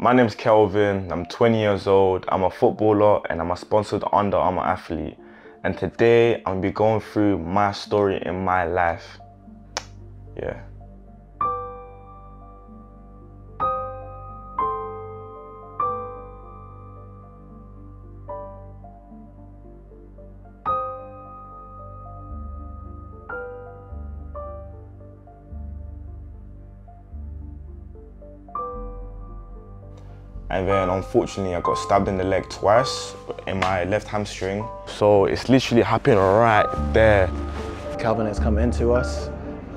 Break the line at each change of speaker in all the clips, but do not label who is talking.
My name's Kelvin, I'm 20 years old, I'm a footballer and I'm a sponsored Under Armour athlete. And today I'm gonna be going through my story in my life. Yeah. And unfortunately I got stabbed in the leg twice in my left hamstring. So it's literally happened right there.
Kelvin has come into us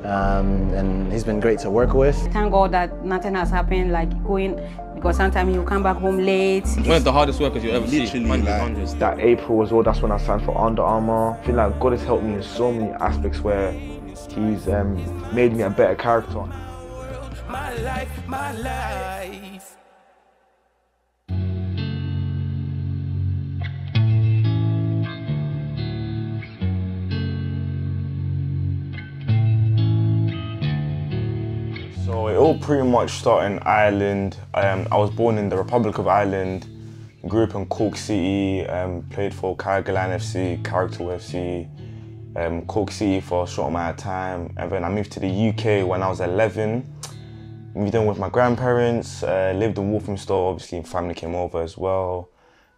um, and he's been great to work with.
Thank God that nothing has happened, like going, because sometimes you come back home late.
One of the hardest workers you ever see.
Literally,
Hundreds,
like-
hundreds.
That April was all. that's when I signed for Under Armour. I feel like God has helped me in so many aspects where He's um, made me a better character.
my life, my life.
All pretty much started in Ireland. Um, I was born in the Republic of Ireland, grew up in Cork City, um, played for Carrigaline FC, Character FC, um, Cork City for a short amount of time, and then I moved to the UK when I was 11. Moved in with my grandparents, uh, lived in Walthamstow, obviously family came over as well.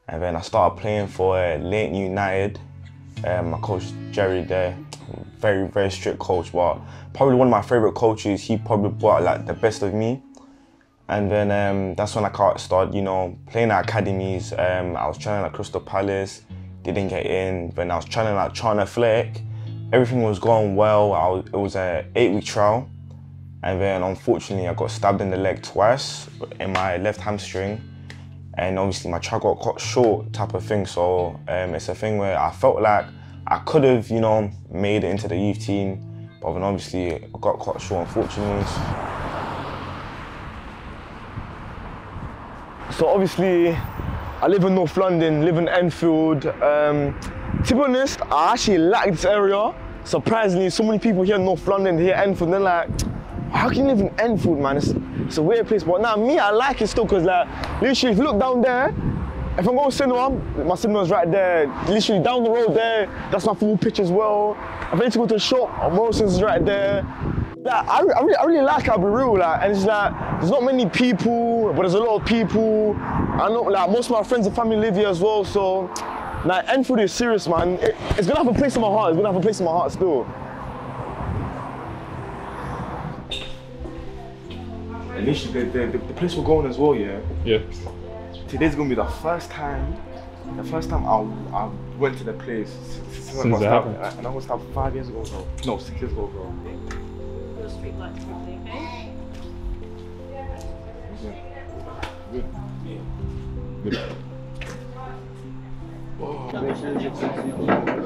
And then I started playing for uh, Leighton United. Um, my coach Jerry there, very very strict coach, but probably one of my favorite coaches. He probably brought like the best of me. And then um, that's when I started, you know, playing at academies. Um, I was training at Crystal Palace, didn't get in. Then I was training at Charlton Athletic. Everything was going well. Was, it was an eight-week trial, and then unfortunately I got stabbed in the leg twice in my left hamstring and obviously my track got cut short type of thing. So um, it's a thing where I felt like I could have, you know, made it into the youth team, but then obviously I got cut short, unfortunately. So obviously, I live in North London, live in Enfield. Um, to be honest, I actually like this area. Surprisingly, so many people here in North London, here Enfield, they're like, how can you live in Enfield, man? It's, it's a weird place. But now, me, I like it still, because like, literally, if you look down there, if I'm going to cinema, my cinema's right there. Literally down the road there, that's my football pitch as well. If I need to go to the shop, Morrison's is right there. Like, I, I, really, I really like it, I'll be real. Like, and it's like, there's not many people, but there's a lot of people. I know, like, most of my friends and family live here as well, so, like, Enfield is serious, man. It, it's gonna have a place in my heart. It's gonna have a place in my heart still. And literally, the, the, the place we're going as well, yeah.
Yeah.
Today's gonna be the first time, the first time I, I went to the place since, since I
Since
got
that
stabbed.
happened?
And I was stabbed five years ago, bro. No, six years ago, bro.
Those street lights quickly, okay?
Good.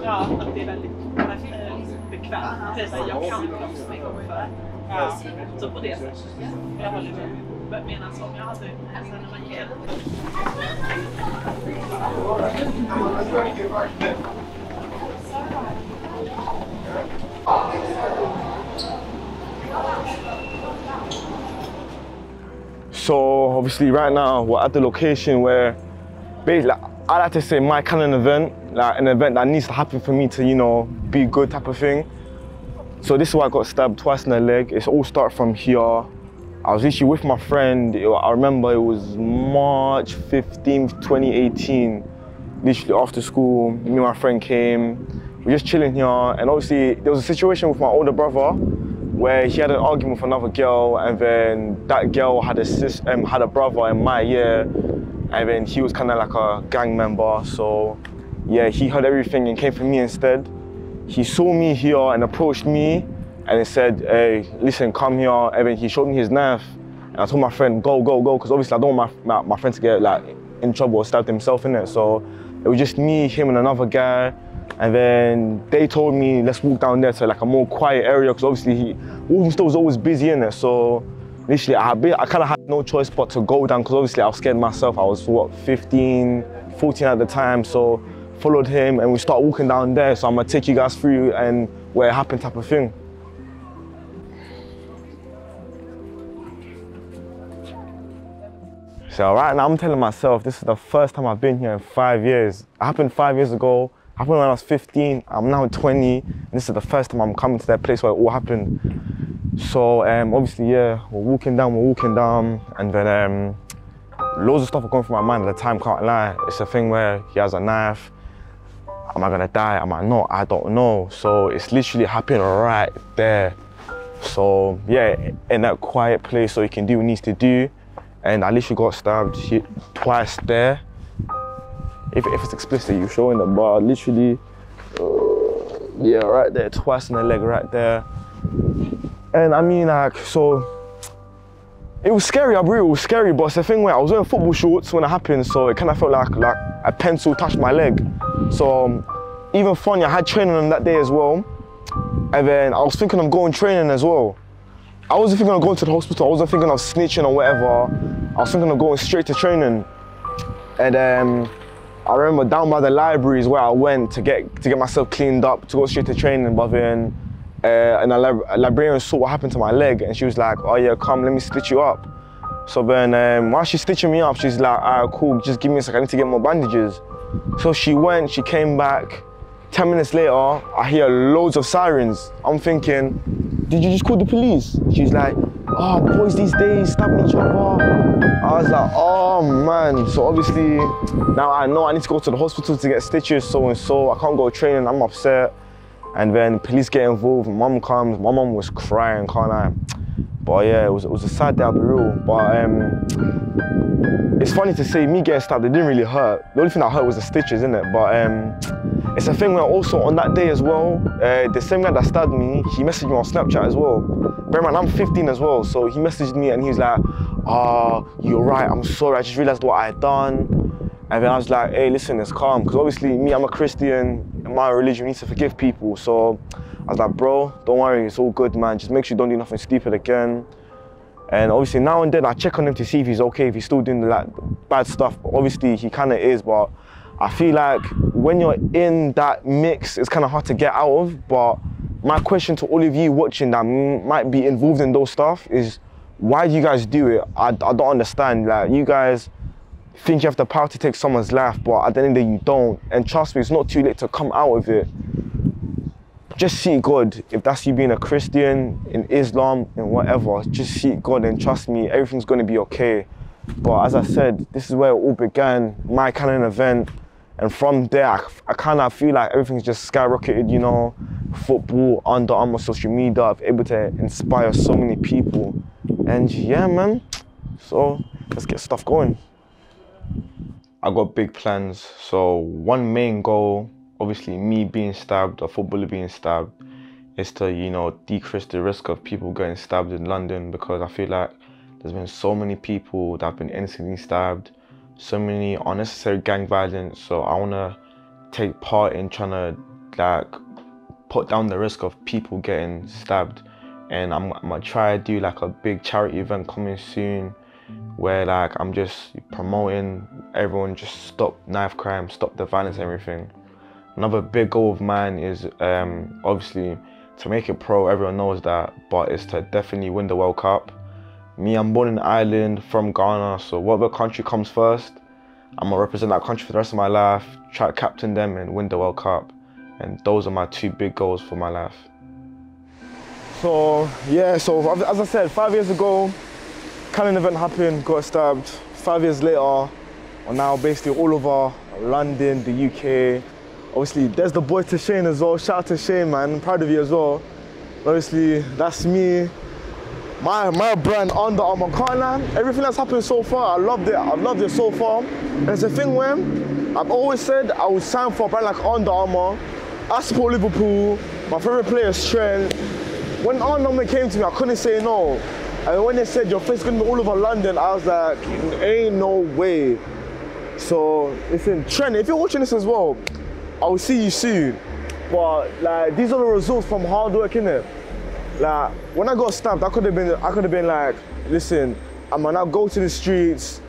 Ja, att det är väldigt eh, bekvämt. Precis, jag kan kroppsväg ungefär. Ja. Så på det sättet. Jag håller med.
So obviously right now we're at the location where basically like, I like to say my kind of event, like an event that needs to happen for me to, you know, be good type of thing. So this is why I got stabbed twice in the leg. It's all start from here. I was literally with my friend. I remember it was March 15th, 2018. Literally after school, me and my friend came. We were just chilling here, and obviously there was a situation with my older brother where he had an argument with another girl, and then that girl had a sis, um, had a brother in my year, and then he was kind of like a gang member. So yeah, he heard everything and came for me instead. He saw me here and approached me, and he said, "Hey, listen, come here." And then he showed me his knife, and I told my friend, "Go, go, go," because obviously I don't want my, my, my friend to get like in trouble or stab himself in it. So it was just me, him, and another guy. And then they told me, let's walk down there to like a more quiet area because obviously he, was always busy in it. So literally, I, I kind of had no choice but to go down because obviously I was scared myself. I was what 15, 14 at the time. So followed him and we start walking down there. So I'm gonna take you guys through and where it happened type of thing. So right now I'm telling myself this is the first time I've been here in five years. It happened five years ago. Happened when I was 15. I'm now 20. And this is the first time I'm coming to that place where it all happened. So um, obviously, yeah, we're walking down, we're walking down, and then um, loads of stuff are going through my mind at the time. Can't lie. It's a thing where he has a knife. Am I gonna die? Am I not? I don't know. So it's literally happening right there. So yeah, in that quiet place, so he can do what he needs to do. And at least literally got stabbed he- twice there. If, if it's explicit, you're showing the bar. Literally, uh, yeah, right there, twice in the leg, right there. And I mean, like, so it was scary. I agree, it was scary. But it's the thing where I was wearing football shorts when it happened, so it kind of felt like like a pencil touched my leg. So um, even funny, I had training on that day as well. And then I was thinking of going training as well. I wasn't thinking of going to the hospital. I wasn't thinking of snitching or whatever. I was thinking of going straight to training. And um, I remember down by the libraries where I went to get to get myself cleaned up to go straight to training. But then uh, and a, lib- a librarian saw what happened to my leg, and she was like, "Oh yeah, come, let me stitch you up." So then um, while she's stitching me up, she's like, "Alright, cool, just give me a second. I need to get more bandages." So she went, she came back. Ten minutes later, I hear loads of sirens. I'm thinking, did you just call the police? She's like, oh, boys these days stabbing each other. I was like, oh man. So obviously, now I know I need to go to the hospital to get stitches, so and so. I can't go training, I'm upset. And then police get involved, mum comes, my mum was crying, can't I? But yeah, it was, it was a sad day, I'll be real. But um, it's funny to say, me getting stabbed, it didn't really hurt. The only thing that hurt was the stitches, innit? But um, it's a thing where also on that day as well, uh, the same guy that stabbed me, he messaged me on Snapchat as well. Bear in mind, I'm 15 as well, so he messaged me and he was like, ah, you're right, I'm sorry, I just realized what I had done. And then I was like, hey, listen, it's calm. Because obviously, me, I'm a Christian. My religion, we need to forgive people. So I was like, bro, don't worry, it's all good, man. Just make sure you don't do nothing stupid again. And obviously, now and then, I check on him to see if he's okay, if he's still doing like bad stuff. But obviously, he kind of is. But I feel like when you're in that mix, it's kind of hard to get out of. But my question to all of you watching that might be involved in those stuff is, why do you guys do it? I, I don't understand. Like, you guys think you have the power to take someone's life, but at the end of the day, you don't. And trust me, it's not too late to come out of it. Just seek God. If that's you being a Christian, in Islam, in whatever, just seek God and trust me, everything's gonna be okay. But as I said, this is where it all began, my kind of event. And from there, I, I kind of feel like everything's just skyrocketed, you know, football, Under Armour, social media, I've able to inspire so many people. And yeah, man, so let's get stuff going. I got big plans. So one main goal, obviously me being stabbed, a footballer being stabbed, is to, you know, decrease the risk of people getting stabbed in London because I feel like there's been so many people that have been innocently stabbed, so many unnecessary gang violence. So I wanna take part in trying to like put down the risk of people getting stabbed. And I'm, I'm gonna try to do like a big charity event coming soon where like I'm just promoting everyone just stop knife crime, stop the violence everything. Another big goal of mine is um, obviously to make it pro, everyone knows that, but it's to definitely win the World Cup. Me, I'm born in Ireland from Ghana, so whatever country comes first, I'm gonna represent that country for the rest of my life, try to captain them and win the World Cup. And those are my two big goals for my life. So yeah, so as I said, five years ago, canon event happened, got stabbed. Five years later, we're now basically all over London, the UK. Obviously, there's the boy to Shane as well. Shout out to Shane, man. I'm proud of you as well. Obviously, that's me. My my brand Under Armour. Can't everything that's happened so far, I loved it. I've loved it so far. And it's a thing where I've always said I would sign for a brand like Under Armour. I support Liverpool. My favorite player is Trent. When Under Armour came to me, I couldn't say no. And when they said your face gonna be all over London, I was like, ain't no way. So listen, Trent, if you're watching this as well, I will see you soon. But like these are the results from hard work, innit? Like when I got stabbed, I could have been I could have been like, listen, I'm gonna go to the streets,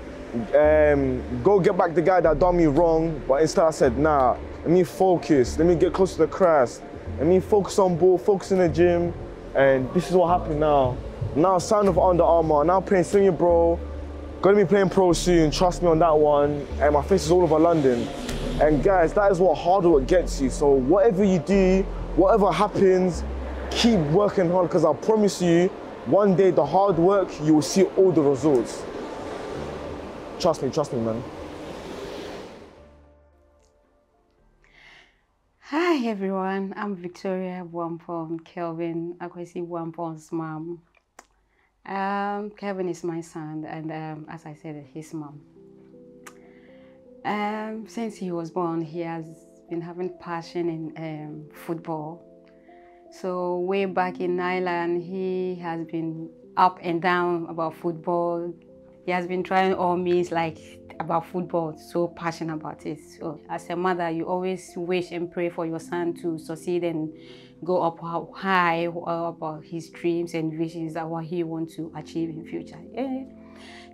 um, go get back the guy that done me wrong. But instead I said, nah, let me focus, let me get close to the Christ, let me focus on ball, focus in the gym, and this is what happened now. Now sign of Under Armour, now playing senior bro, Gonna be playing pro soon, trust me on that one. And my face is all over London. And guys, that is what hard work gets you. So whatever you do, whatever happens, keep working hard because I promise you, one day the hard work, you will see all the results. Trust me, trust me, man.
Hi everyone, I'm Victoria Boampong, Kelvin Akwesi Boampong's mom. Um, Kelvin is my son, and um, as I said, his mom. Um, since he was born, he has been having passion in um, football. So way back in Ireland, he has been up and down about football. He has been trying all means like about football, so passionate about it. So as a mother, you always wish and pray for your son to succeed and go up high about his dreams and visions that what he wants to achieve in future. Yeah.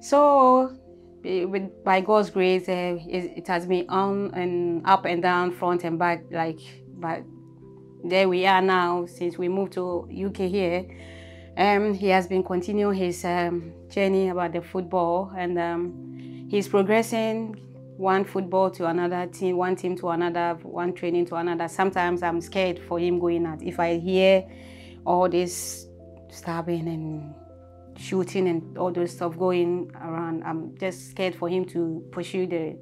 So with, by God's grace, uh, it, it, has been on and up and down, front and back, like, but there we are now since we moved to UK here. Um, he has been continuing his um, journey about the football and um, he's progressing one football to another team, one team to another, one training to another. Sometimes I'm scared for him going out. If I hear all this stabbing and shooting and all those stuff going around, I'm just scared for him to pursue the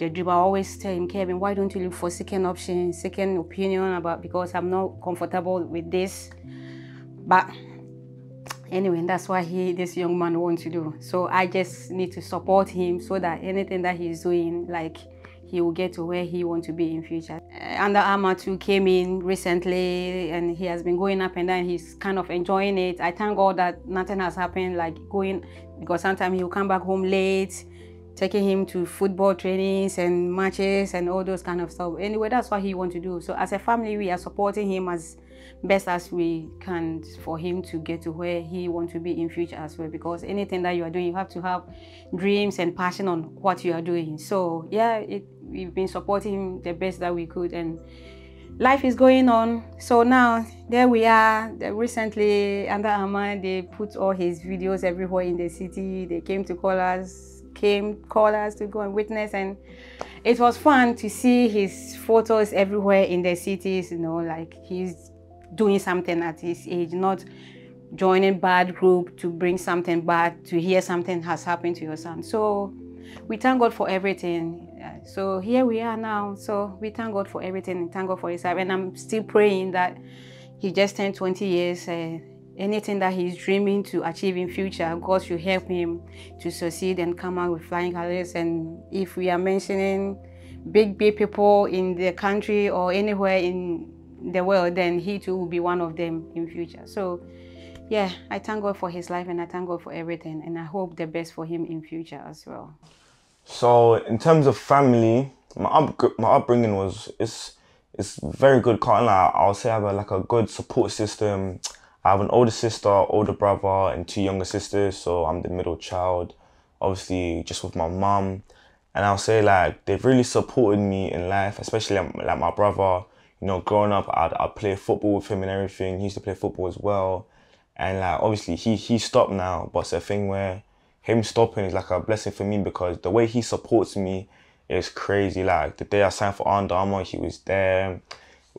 the dream. I always tell him, Kevin, why don't you look for second option, second opinion about because I'm not comfortable with this. But anyway, that's what he this young man wants to do. So I just need to support him so that anything that he's doing, like he will get to where he wants to be in future. Uh, Under Armour 2 came in recently and he has been going up and down. He's kind of enjoying it. I thank God that nothing has happened like going because sometimes he'll come back home late taking him to football trainings and matches and all those kind of stuff. Anyway, that's what he wants to do. So as a family, we are supporting him as best as we can for him to get to where he wants to be in future as well because anything that you are doing you have to have dreams and passion on what you are doing. So yeah it, we've been supporting him the best that we could and life is going on. So now there we are. Recently Under Armour they put all his videos everywhere in the city. They came to call us came call us to go and witness and it was fun to see his photos everywhere in the cities you know like he's doing something at his age, not joining bad group to bring something bad, to hear something has happened to your son. So we thank God for everything. So here we are now. So we thank God for everything. Thank God for his life. And I'm still praying that he just turned 20 years. Uh, anything that he's dreaming to achieve in future, God should help him to succeed and come out with flying colors. And if we are mentioning big, big people in the country or anywhere in the world, then he too will be one of them in future. So yeah, I thank God for his life and I thank God for everything and I hope the best for him in future as well.
So in terms of family, my up, my upbringing was it's it's very good. Can't lie. I'll say I have a, like a good support system. I have an older sister, older brother, and two younger sisters. So I'm the middle child. Obviously, just with my mum, and I'll say like they've really supported me in life, especially like my brother you know, growing up, I'd, I'd play football with him and everything. He used to play football as well. And like, obviously he, he stopped now, but it's a thing where him stopping is like a blessing for me because the way he supports me is crazy. Like the day I signed for Under Armour, he was there.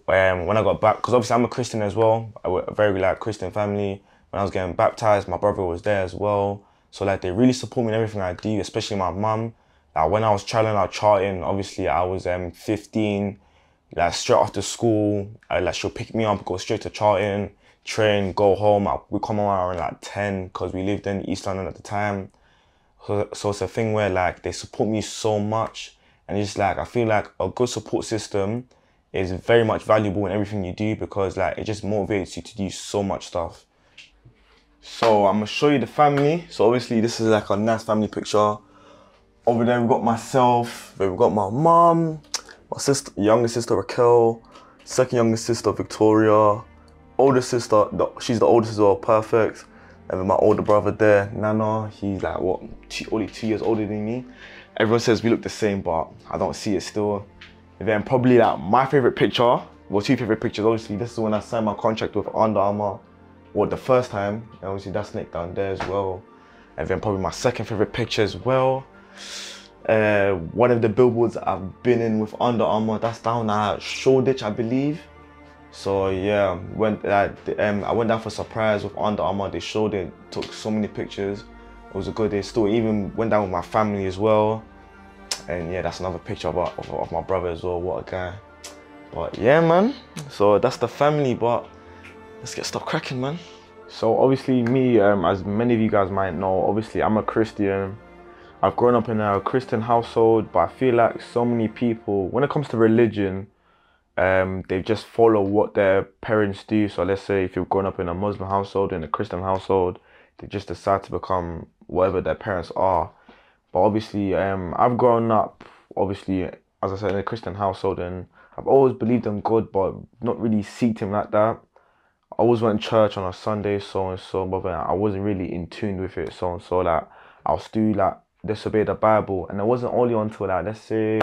Um, when I got back, because obviously I'm a Christian as well, I a very like Christian family. When I was getting baptized, my brother was there as well. So like they really support me in everything I do, especially my mum. Like when I was traveling out Charlton, obviously I was um 15 like straight after school, I, like she'll pick me up, go straight to Charlton, train, go home. I, we come home around like 10 because we lived in East London at the time. So, so it's a thing where like they support me so much and it's like I feel like a good support system is very much valuable in everything you do because like it just motivates you to do so much stuff. So I'm gonna show you the family. So obviously this is like a nice family picture. Over there we've got myself, we've got my mom, my sister, younger sister Raquel, second youngest sister Victoria, older sister, she's the oldest as well, perfect. And then my older brother there, Nana, he's like what, two, only two years older than me. Everyone says we look the same, but I don't see it still. And then probably like my favorite picture, well two favorite pictures, obviously this is when I signed my contract with Under Armour, well the first time, and obviously that's Nick down there as well. And then probably my second favorite picture as well. Uh, one of the billboards I've been in with Under Armour, that's down at Shoreditch, I believe. So yeah, went uh, um, I went down for surprise with Under Armour. They showed it, took so many pictures. It was a good day. Still, even went down with my family as well. And yeah, that's another picture of, of, of my brother as well. What a guy. But yeah, man. So that's the family. But let's get stuff cracking, man. So obviously, me, um, as many of you guys might know, obviously I'm a Christian. I've grown up in a Christian household, but I feel like so many people, when it comes to religion, um, they just follow what their parents do. So let's say if you've grown up in a Muslim household, in a Christian household, they just decide to become whatever their parents are. But obviously, um, I've grown up, obviously, as I said, in a Christian household, and I've always believed in God, but not really seeked Him like that. I always went to church on a Sunday, so and so, but I wasn't really in tune with it, so and so. Like, I'll still like disobey the Bible, and it wasn't only until like let's say,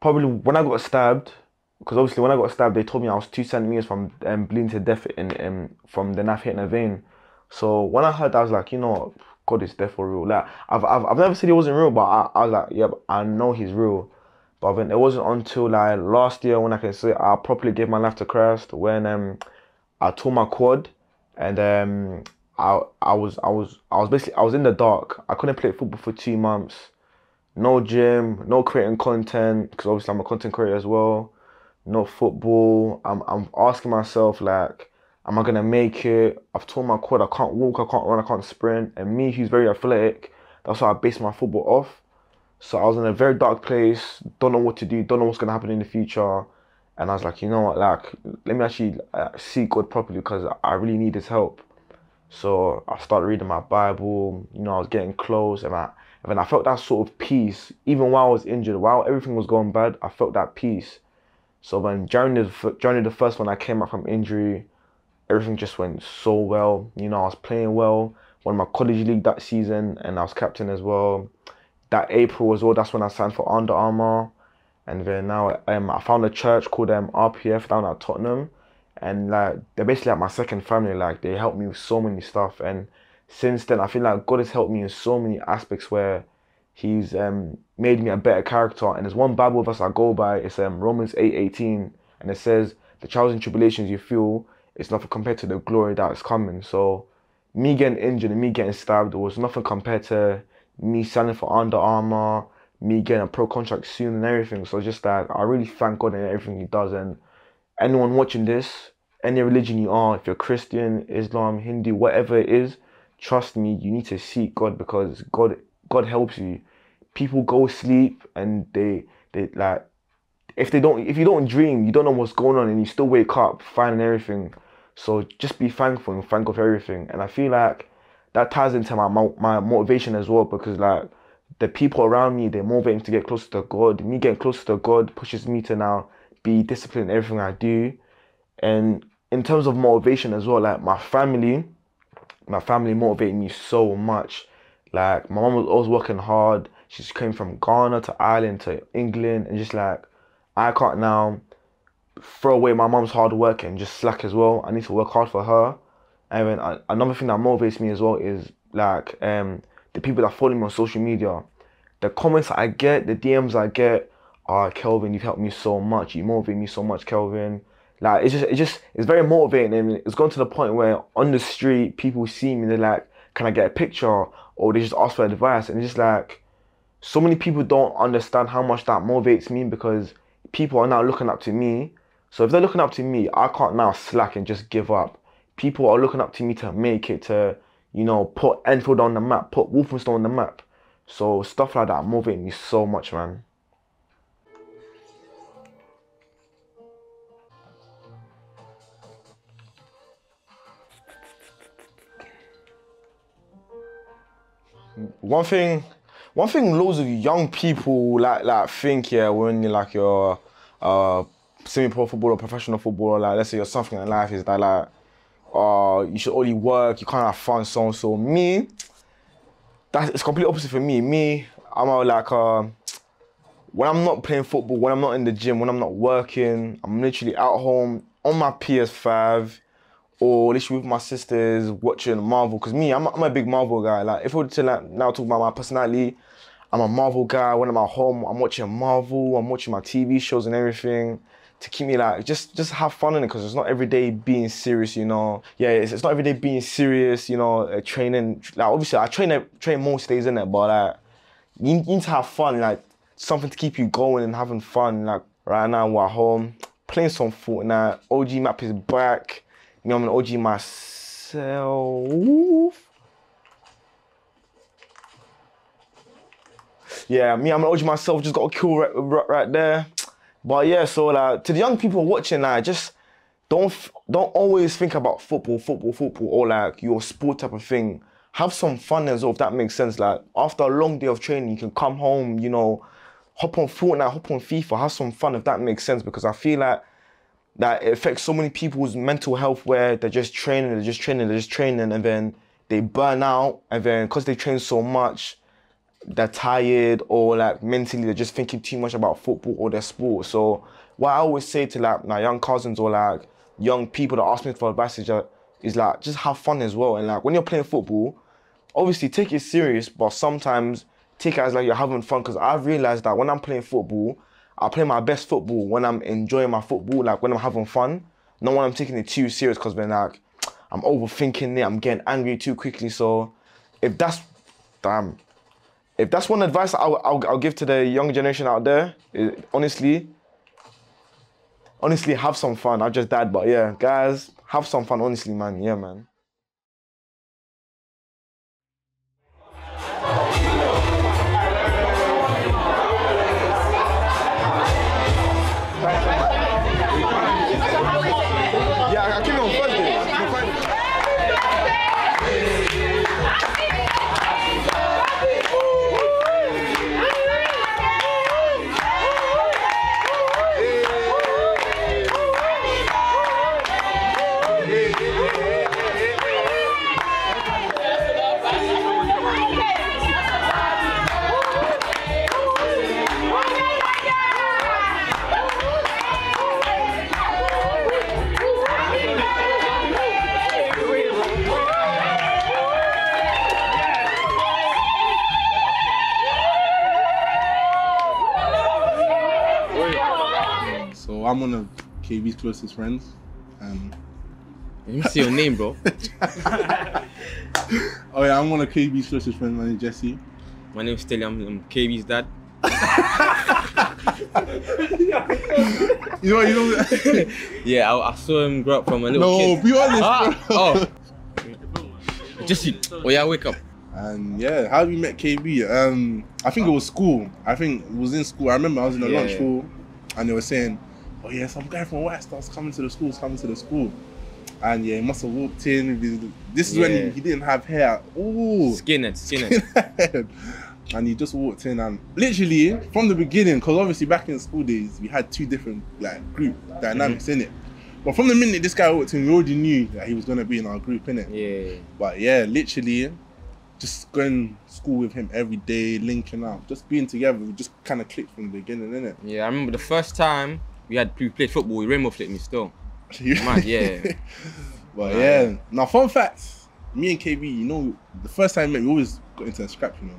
probably when I got stabbed, because obviously when I got stabbed, they told me I was two centimeters from um, bleeding to death in, in from the knife hitting a vein. So when I heard that, I was like, you know, God is death for real. Like I've, I've, I've never said he wasn't real, but I, I was like, yeah, I know he's real. But then it wasn't until like last year when I can say I properly gave my life to Christ when um I tore my quad and um I I was I was I was basically I was in the dark. I couldn't play football for two months. No gym, no creating content because obviously I'm a content creator as well. No football. I'm I'm asking myself like Am I gonna make it? I've torn my quad. I can't walk. I can't run. I can't sprint. And me, who's very athletic, that's why I base my football off. So I was in a very dark place. Don't know what to do. Don't know what's gonna happen in the future. And I was like, you know what? Like, let me actually uh, seek God properly because I really need His help. So I started reading my Bible. You know, I was getting close, and I and then I felt that sort of peace. Even while I was injured, while everything was going bad, I felt that peace. So when during the during the first one I came back from injury, everything just went so well. You know, I was playing well. Won my college league that season, and I was captain as well. That April as well. That's when I signed for Under Armour, and then now um, I found a church called um, RPF down at Tottenham, and like they're basically like my second family. Like they helped me with so many stuff, and since then I feel like God has helped me in so many aspects where He's um, made me a better character. And there's one Bible verse I go by. It's um, Romans eight eighteen, and it says, "The trials and tribulations you feel it's nothing compared to the glory that is coming. So me getting injured and me getting stabbed was nothing compared to me signing for Under Armour, me getting a pro contract soon and everything. So just that I really thank God and everything He does. And anyone watching this, any religion you are, if you're Christian, Islam, Hindu, whatever it is, trust me, you need to seek God because God God helps you. People go sleep and they they like if they don't if you don't dream, you don't know what's going on and you still wake up finding everything. So just be thankful and thank God for everything. And I feel like that ties into my my motivation as well because like the people around me they motivate me to get closer to God. Me getting closer to God pushes me to now be disciplined in everything I do. And in terms of motivation as well, like my family, my family motivated me so much. Like my mom was always working hard. She came from Ghana to Ireland to England and just like I can't now throw away my mom's hard work and just slack as well. I need to work hard for her. And then uh, another thing that motivates me as well is like um, the people that follow me on social media. The comments I get, the DMs I get are, Kelvin, you've helped me so much. You motivate me so much, Kelvin. Like it's just, it's just, it's very motivating. And it's gone to the point where on the street, people see me, they're like, can I get a picture? Or they just ask for advice. And it's just like, so many people don't understand how much that motivates me because people are now looking up to me so if they're looking up to me, I can't now slack and just give up. People are looking up to me to make it, to, you know, put Enfield on the map, put Walthamstow on the map. So stuff like that motivate me so much, man. One thing, one thing loads of young people like like think yeah when you're like you're uh semi-pro football or professional footballer, like let's say you're something in life is that like, uh, you should only work, you can't have fun, so and so. Me, that's it's completely opposite for me. Me, I'm a, like uh, when I'm not playing football, when I'm not in the gym, when I'm not working, I'm literally at home on my PS5, or literally with my sisters watching Marvel. Cause me, I'm, I'm a big Marvel guy. Like if we were to like, now talk about my personality, I'm a Marvel guy. When I'm at home, I'm watching Marvel. I'm watching my TV shows and everything to keep me like just just have fun in it because it's not every day being serious. You know, yeah, it's, it's not every day being serious. You know, uh, training. Like obviously, I train train most days in it, but like you, you need to have fun. Like something to keep you going and having fun. Like right now, we're at home playing some Fortnite. OG map is back. You know, I'm an OG myself. Yeah, me, I'm an OG myself. Just got a kill right, right, right there. But yeah, so like to the young people watching, like just don't don't always think about football, football, football, or like your sport type of thing. Have some fun as well, if that makes sense. Like after a long day of training, you can come home, you know, hop on Fortnite, hop on FIFA, have some fun, if that makes sense. Because I feel like that it affects so many people's mental health where they're just training, they're just training, they're just training, and then they burn out, and then because they train so much, they're tired or like mentally they're just thinking too much about football or their sport. So what I always say to like my young cousins or like young people that ask me for advice is, just, is like just have fun as well. And like when you're playing football, obviously take it serious, but sometimes take it as like you're having fun. Because I've realized that when I'm playing football, I play my best football when I'm enjoying my football, like when I'm having fun, not when I'm taking it too serious. Because then like I'm overthinking it, I'm getting angry too quickly. So if that's damn, if that's one advice I'll, I'll, I'll give to the young generation out there, is, honestly, honestly, have some fun. I just died, but yeah, guys, have some fun. Honestly, man, yeah, man.
KB's closest friends. Um,
Let me see your name, bro.
oh yeah, I'm one of KB's closest friends. My name's Jesse.
My name's Stelly. I'm, I'm KB's dad.
You know, you know.
Yeah, I, I saw him grow up from a little
no,
kid.
be honest.
Ah, oh. You. Oh yeah, wake up.
And yeah, how we met KB? Um, I think it was school. I think it was in school. I remember I was in the
Yeah.
lunch hall, and they were saying, "Oh yeah, some guy from White Star's coming to the school. Coming to the school." And yeah, he must have walked in. This is when he, he didn't have hair. Ooh,
Skinhead, skinhead.
and he just walked in and literally from the beginning, because obviously back in school days we had two different like group dynamics mm-hmm. in it. But from the minute this guy walked in, we already knew that he was gonna be in our group in it.
Yeah.
But yeah, literally, just going to school with him every day, linking up, just being together, we just kind of clicked from the beginning, innit?
Yeah, I remember the first time we had we played football, we rainbow flicked me still. Mad, yeah.
but
Mad.
yeah, now fun fact, me and KB, you know, the first time we met, we always got into a scrap, you know.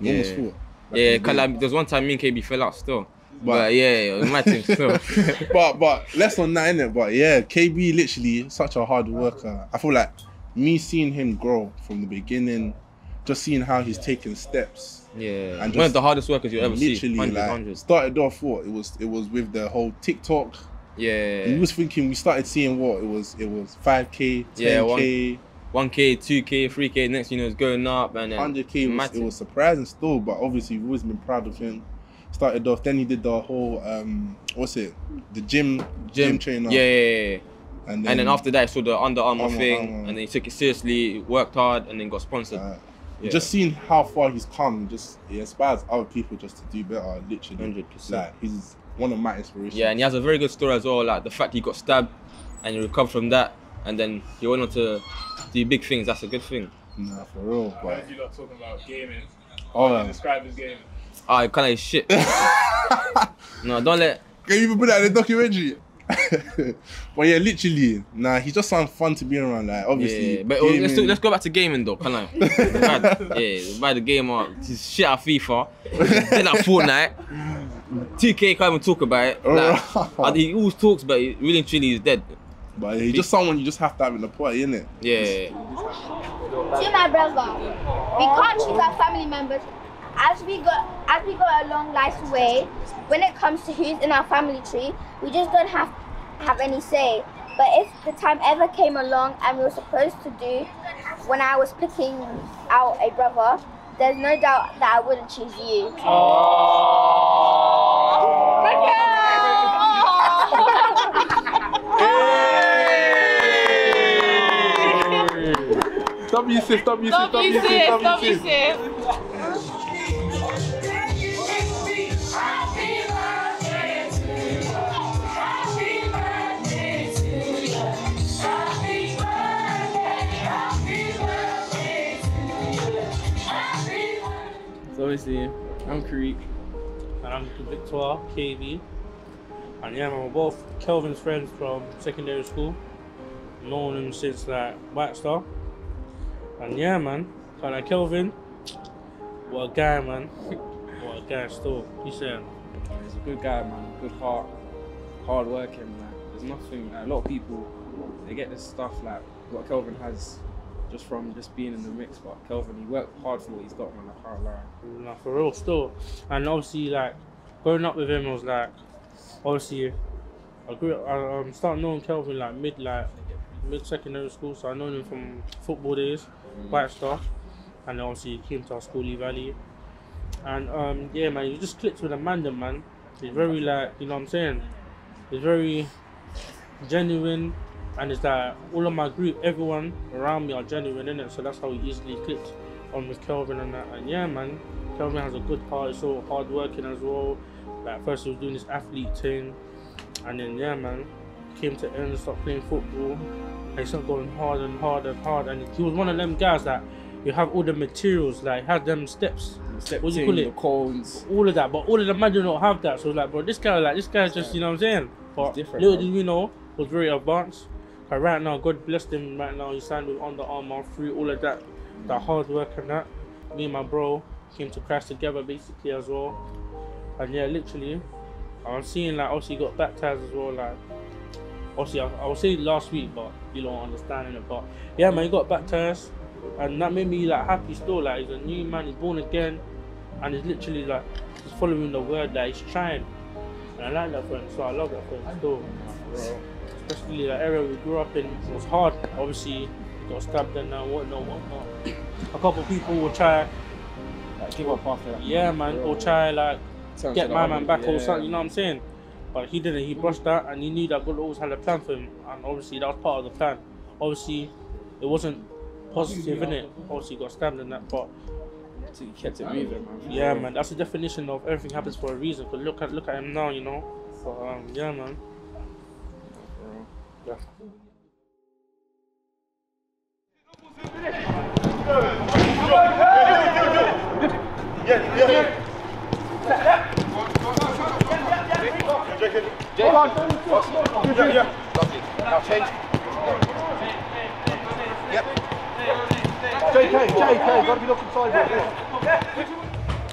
We
Yeah.
almost fought. back
Yeah, cause like, there was one time me and KB fell out still.
But-
But, yeah, it thing still.
but but less on that innit? But yeah, KB literally such a hard worker. I feel like me seeing him grow from the beginning, just seeing how he's taken steps.
yeah.
And
One of the hardest workers you'll ever
literally
see. 100,
like
100.
started off what it was it was with the whole TikTok.
Yeah.
We was thinking we started seeing what it was it was 5k, 10k,
one- 1K, 2K, 3K, next you know it's going up and then
100k was,
massive.
it was surprising still, but obviously we've always been proud of him. Started off, then he did the whole um what's it? The gym gym, trainer.
Yeah, yeah, yeah.
And
And then after that, I saw the Under Armour
Armour,
thing,
Armour.
and then he took it seriously, worked hard, and then got sponsored.
Uh,
Yeah.
Just seeing how far he's come, just it inspires other people just to do better. Literally,
100%.
Like he's one of my inspirations.
Yeah, and he has a very good story as well. Like the fact he got stabbed, and he recovered from that, and then he went on to do big things. That's a good thing.
nah, for real. But
As you lot talking about gaming,
oh,
how do
yeah.
you describe his gaming?
Ah, kind of shit. no, don't let.
can you even put that in the documentary? But yeah, literally, nah, he just sounds fun to be around. Like obviously,
Yeah, but uh, let's,
gaming-
let's go back to gaming though, can I? Bad, yeah, buy the game out. He's shit at FIFA. Then at Fortnite. 2K can't even talk about it. Like, and he always talks, but he really and truly he's dead.
But he's just someone you just have to have in the party, innit?
Yeah.
to my brother. We can't choose our family members. As we got as we go along life's way, when it comes to who's in our family tree, we just don't have have any say. But if the time ever came along and we were supposed to do when I was picking out a brother, there's no doubt that I wouldn't choose you.
W sis, W sis, W sis, W sis.
So obviously, I'm Kareek. And I'm Victor, KV. And yeah, man, we're both Kelvin's friends from secondary school. Known him since like White Star. And yeah, man, so like Kelvin, what a guy, man. What a guy still. You saying?
He's a good guy, man. Good heart, hard working, man. There's nothing. a lot of people they get this stuff like what Kelvin has just from just being in the mix. But Kelvin, he worked hard for what he's got, man. I can't lie.
No, for real, still. And obviously, like, growing up with him was like, obviously, I grew up, I um, started knowing Kelvin like mid, like, mid secondary school. So I known him from football days, White Star. And then obviously, he came to our school, Lee Valley. And um, yeah, man, he just clicked with Amanda, man. He's very, like, you know what I'm saying? He's very genuine. And it's that all of my group, everyone around me are genuine in it, so that's how we easily clicked on with Kelvin and that. And yeah, man, Kelvin has a good heart. He's so hard working as well. Like first he was doing this athlete thing, and then yeah, man, came to end, stopped playing football, and he started going hard and hard and hard. And he was one of them guys that you have all the materials, like had them steps.
Step
what do you call
the cones.
All of that, but all of the man do not have that. So it's like, bro, this guy, like this guy, just you know what I'm saying. But
different,
little
bro.
did we know, was very advanced. But right now, God bless him. Right now, he signed with Under Armour through all of that, that hard work and that. Me and my bro came to Christ together basically as well. And yeah, literally, I'm seeing like obviously got baptized as well. Like obviously, I, I was saying last week, but you don't understand it. But yeah, man, he got baptized, and that made me like happy still. Like he's a new man, he's born again, and he's literally like he's following the word. Like he's trying, and I like that friend. So I love that friend still. Especially the area we grew up in it was hard. Obviously, he got stabbed and uh, whatnot, whatnot. A couple of people will try,
Like, give up after that.
yeah, man, or try like
Turn
get my man back or something. You know what I'm saying? But he didn't. He brushed that, and he knew that God always had a plan for him, and obviously that was part of the plan. Obviously, it wasn't positive in it. Obviously, he got stabbed in that, but
So he kept it moving, man.
yeah, man, that's the definition of everything happens for a reason. Cause look at look at him now, you know. So um, yeah, man.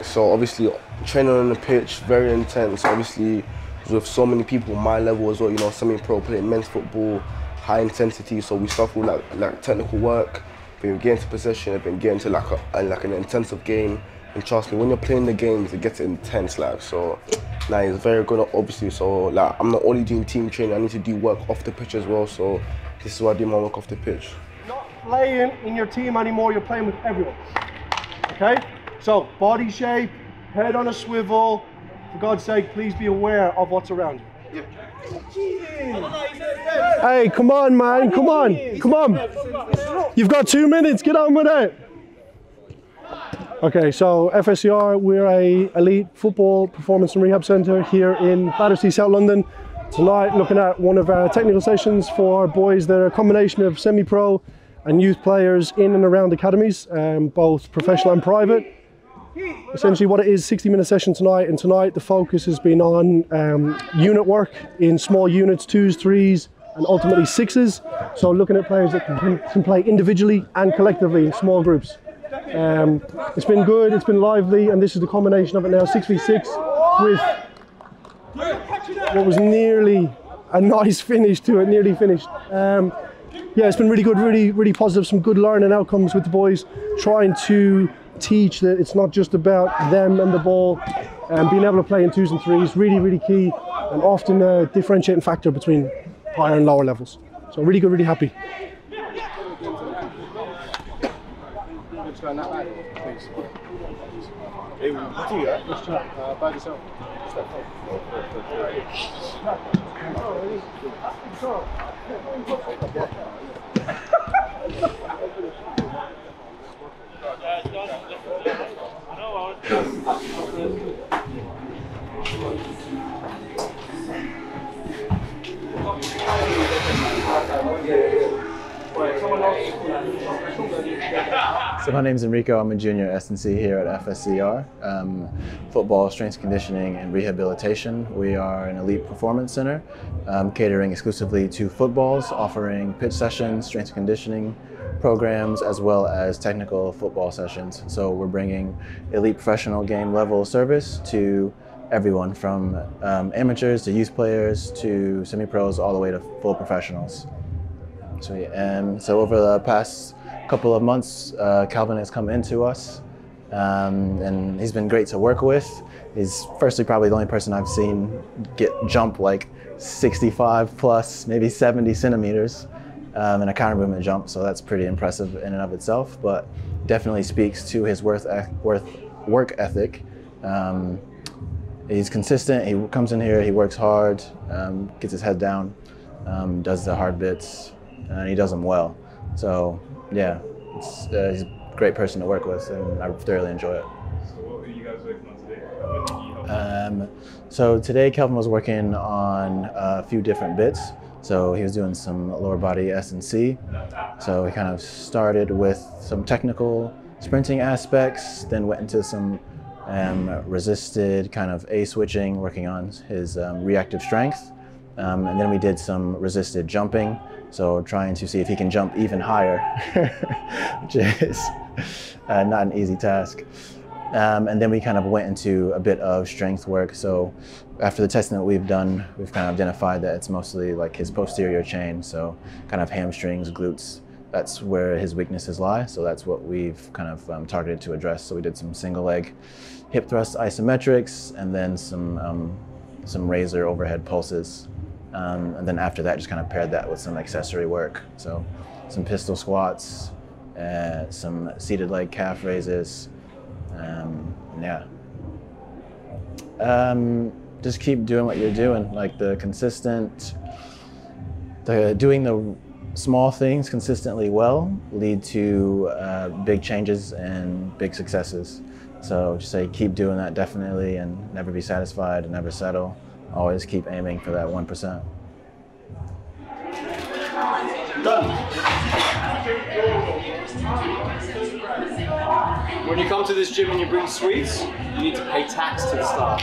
So obviously training on the pitch, very intense. Obviously with so many people my level as well, you know, semi-pro playing men's football, high intensity. So we with like like technical work, we get into possession, then get into like a, like an intensive game. And trust me, when you're playing the games, it gets intense. Like so, now it's very good. Obviously, so like I'm not only doing team training, I need to do work off the pitch as well. So this is why I do my work off the pitch.
Not playing in your team anymore, you're playing with everyone. Okay? So, body shape, head on a swivel. For God's sake, please be aware of what's around you. Hey, come on, man. Come on. Come on. You've got two minutes. Get on with it. Okay, so FSCR, we're a elite football performance and rehab centre here in Battersea, South London. Tonight, looking at one of our technical sessions for our boys that are a combination of semi-pro and youth players in and around academies, um, both professional and private. Essentially what it is 60 minute session tonight and tonight the focus has been on um, unit work in small units twos threes and ultimately sixes. So looking at players that can, can play individually and collectively in small groups. Um, it's been good it's been lively and this is the combination of it now 6v6 with what was nearly a nice finish to it nearly finished. Um, yeah it's been really good really really positive some good learning outcomes with the boys trying to teach that it's not just about them and the ball and being able to play in twos and threes really really key and often a differentiating factor between higher and lower levels. So really good really happy
So my name is Enrico. I'm a junior S&C here at FSCR. Um, football, strength conditioning, and rehabilitation. We are an elite performance center, um, catering exclusively to footballs, offering pitch sessions, strength conditioning programs, as well as technical football sessions. So we're bringing elite professional game level service to everyone from um, amateurs to youth players to semi-pros all the way to full professionals. Sweet. And so over the past couple of months, uh, Kelvin has come into us, um, and he's been great to work with. He's firstly probably the only person I've seen get jump like 65 plus, maybe 70 centimeters um, in a counter movement jump. So that's pretty impressive in and of itself, but definitely speaks to his worth, worth work ethic. Um, he's consistent. He comes in here, he works hard, um, gets his head down, um, does the hard bits, and he does them well. So yeah, it's, uh, he's a great person to work with, and I thoroughly enjoy it.
So what were you guys working on today? What did you help
Um, so today Kelvin was working on a few different bits. So he was doing some lower body S and C. So he kind of started with some technical sprinting aspects, then went into some um, resisted kind of A switching, working on his um, reactive strength. Um, and then we did some resisted jumping, so trying to see if he can jump even higher, which is uh, not an easy task. Um, and then we kind of went into a bit of strength work. So after the testing that we've done, we've kind of identified that it's mostly like his posterior chain, so kind of hamstrings, glutes. That's where his weaknesses lie. So that's what we've kind of um, targeted to address. So we did some single leg hip thrust isometrics, and then some um, some razor overhead pulses. Um, and then after that, just kind of paired that with some accessory work. So some pistol squats, uh, some seated leg calf raises. Um, yeah. Um, just keep doing what you're doing, like the consistent, the doing the small things consistently well lead to uh, big changes and big successes. So just say keep doing that definitely, and never be satisfied, and never settle. Always keep aiming for that one Done. percent.
When you come to this gym and you bring sweets, you need to pay tax to the staff.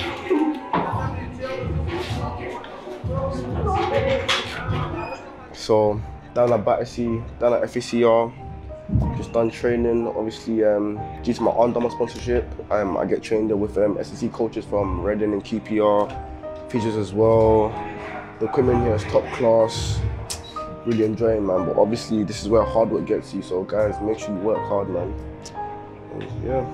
So down at Battersea, down at FSCR, just done training. Obviously, um, due to my Under Armour sponsorship, um, I get trained with um, S&C coaches from Reading and QPR, features as well. The equipment here is top class. Really enjoying, man. But obviously, this is where hard work gets you. So, guys, make sure you work hard, man. And, yeah.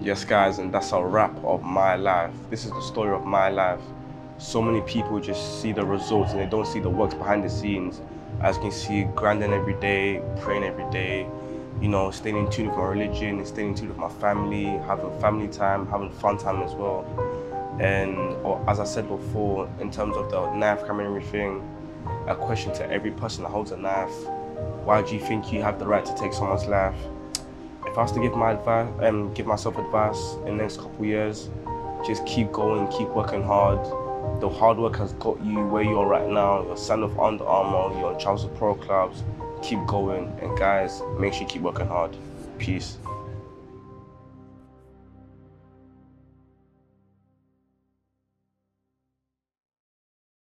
Yes, guys, and that's a wrap of my life. This is the story of my life. So many people just see the results and they don't see the works behind the scenes. As you can see, grinding every day, praying every day, you know, staying in tune with my religion, staying in tune with my family, having family time, having fun time as well. And or, as I said before, in terms of the knife crime everything, a question to every person that holds a knife, why do you think you have the right to take someone's life? If I was to give my advice, um, give myself advice in the next couple years, just keep going, keep working hard. The hard work has got you where you are right now. You're signed with Under Armour, you're Charles Pro clubs. Keep going, and guys, make sure you keep working hard. Peace.